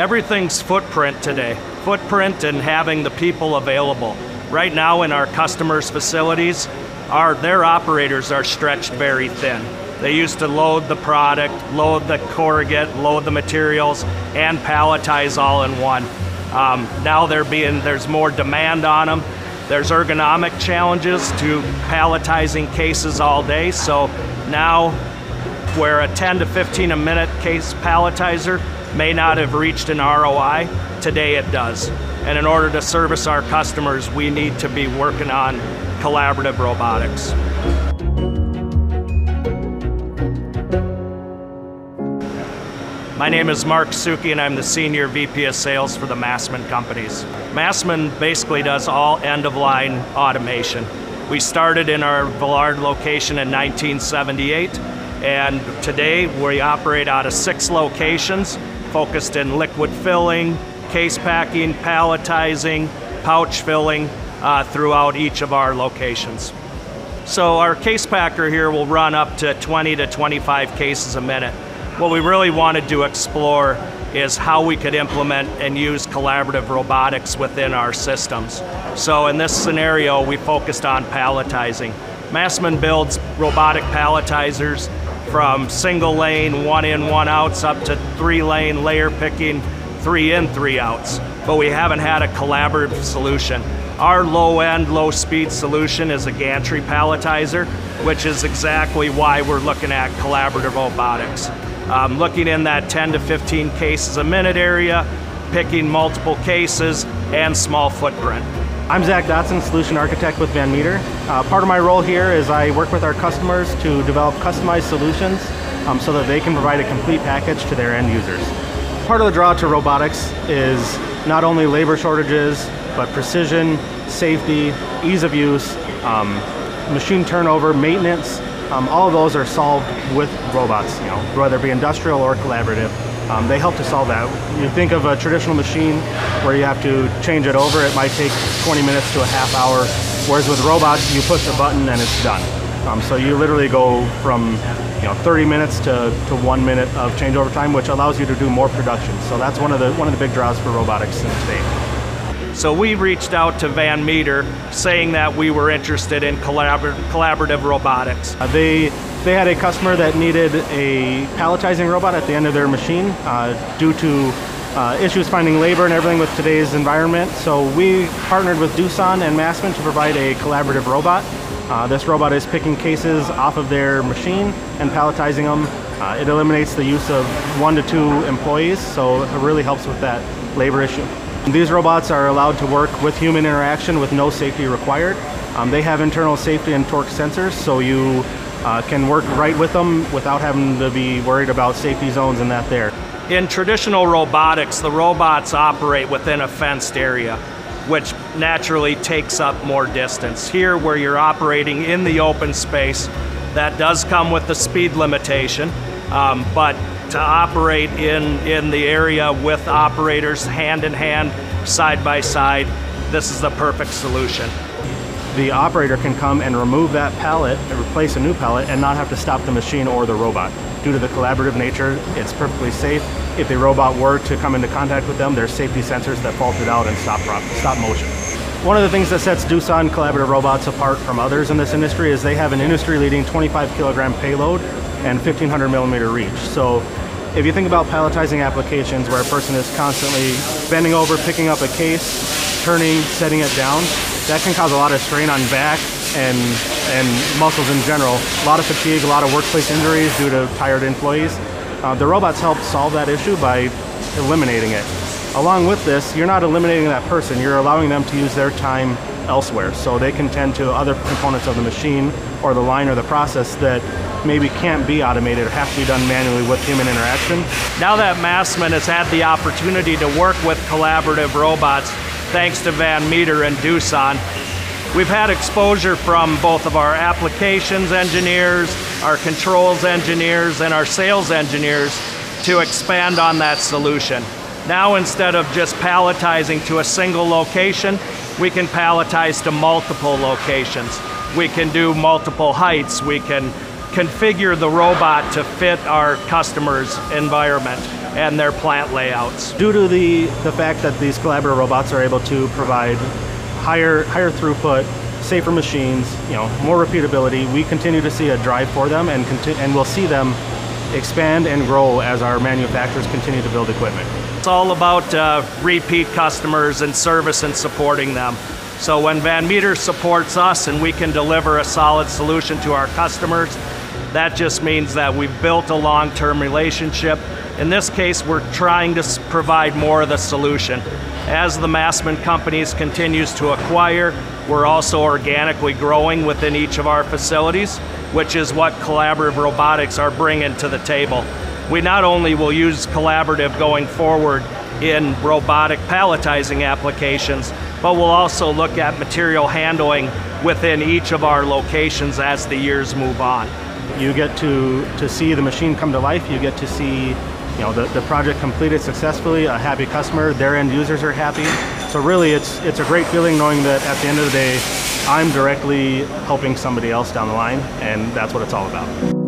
Everything's footprint today. Footprint and having the people available. Right now in our customers' facilities, our, their operators are stretched very thin. They used to load the product, load the corrugate, load the materials, and palletize all in one. Um, now they're being, there's more demand on them. There's ergonomic challenges to palletizing cases all day. So now, where a 10 to 15 a minute case palletizer may not have reached an ROI, today it does. And in order to service our customers, we need to be working on collaborative robotics. My name is Mark Suki and I'm the Senior VP of Sales for the Massman Companies. Massman basically does all end-of-line automation. We started in our Villard location in 1978 and today we operate out of six locations focused in liquid filling, case packing, palletizing, pouch filling uh, throughout each of our locations. So our case packer here will run up to 20 to 25 cases a minute. What we really wanted to explore is how we could implement and use collaborative robotics within our systems. So in this scenario, we focused on palletizing. Massman builds robotic palletizers from single lane, one in, one outs, up to three lane layer picking, three in, three outs. But we haven't had a collaborative solution. Our low end, low speed solution is a gantry palletizer, which is exactly why we're looking at collaborative robotics um, looking in that 10 to 15 cases a minute area, picking multiple cases, and small footprint. I'm Zach Dotson, Solution Architect with Van Meter. Uh, part of my role here is I work with our customers to develop customized solutions um, so that they can provide a complete package to their end users. Part of the draw to robotics is not only labor shortages, but precision, safety, ease of use, um, machine turnover, maintenance, um, all of those are solved with robots, you know, whether it be industrial or collaborative. Um, they help to solve that. You think of a traditional machine where you have to change it over, it might take 20 minutes to a half hour, whereas with robots, you push a button and it's done. Um, so you literally go from you know 30 minutes to, to one minute of changeover time, which allows you to do more production. So that's one of the one of the big draws for robotics in the state. So we reached out to Van Meter saying that we were interested in collabor collaborative robotics. Uh, they they had a customer that needed a palletizing robot at the end of their machine uh, due to uh, issues finding labor and everything with today's environment. So we partnered with Doosan and Massman to provide a collaborative robot. Uh, this robot is picking cases off of their machine and palletizing them. Uh, it eliminates the use of one to two employees, so it really helps with that labor issue. These robots are allowed to work with human interaction with no safety required. Um, they have internal safety and torque sensors, so you uh, can work right with them without having to be worried about safety zones and that there. In traditional robotics, the robots operate within a fenced area, which naturally takes up more distance. Here, where you're operating in the open space, that does come with the speed limitation, um, but to operate in, in the area with operators hand in hand, side by side, this is the perfect solution. The operator can come and remove that pallet and replace a new pallet and not have to stop the machine or the robot. Due to the collaborative nature, it's perfectly safe. If the robot were to come into contact with them, there's safety sensors that fault it out and stop, stop motion. One of the things that sets Doosan collaborative robots apart from others in this industry is they have an industry leading 25 kilogram payload and 1500 millimeter reach. So if you think about palletizing applications where a person is constantly bending over, picking up a case, turning, setting it down, that can cause a lot of strain on back and, and muscles in general. A lot of fatigue, a lot of workplace injuries due to tired employees. Uh, the robots help solve that issue by eliminating it. Along with this, you're not eliminating that person, you're allowing them to use their time elsewhere. So they can tend to other components of the machine or the line or the process that maybe can't be automated or have to be done manually with human interaction. Now that Massman has had the opportunity to work with collaborative robots, thanks to Van Meter and Doosan, we've had exposure from both of our applications engineers, our controls engineers, and our sales engineers to expand on that solution. Now instead of just palletizing to a single location, we can palletize to multiple locations. We can do multiple heights. We can configure the robot to fit our customer's environment. And their plant layouts. Due to the, the fact that these collaborative robots are able to provide higher, higher throughput, safer machines, you know, more repeatability, we continue to see a drive for them and, conti- and we'll see them expand and grow as our manufacturers continue to build equipment. It's all about uh, repeat customers and service and supporting them. So when Van Meter supports us and we can deliver a solid solution to our customers, that just means that we've built a long-term relationship. In this case, we're trying to provide more of the solution. As the Massman Companies continues to acquire, we're also organically growing within each of our facilities, which is what collaborative robotics are bringing to the table. We not only will use collaborative going forward in robotic palletizing applications, but we'll also look at material handling within each of our locations as the years move on. You get to, to see the machine come to life, you get to see you know, the, the project completed successfully, a happy customer, their end users are happy. So really it's, it's a great feeling knowing that at the end of the day, I'm directly helping somebody else down the line, and that's what it's all about.